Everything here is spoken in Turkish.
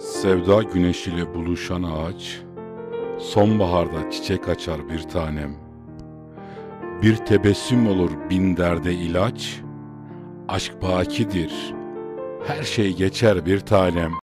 Sevda güneşiyle buluşan ağaç, sonbaharda çiçek açar bir tanem. Bir tebessüm olur bin derde ilaç, aşk bakidir, her şey geçer bir tanem.